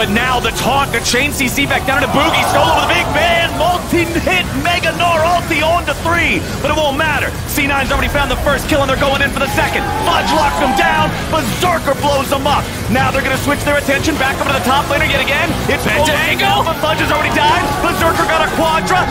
But now the taunt, the chain CC back down into Boogie. Solo with a big man. Multi-hit Mega Gnar ulti on to three. But it won't matter. C9's already found the first kill and they're going in for the second. Fudge locks them down. Berserker blows them up. Now they're going to switch their attention back over to the top laner yet again. It's Pentagon! But Fudge has already died. Berserker got a Quadra.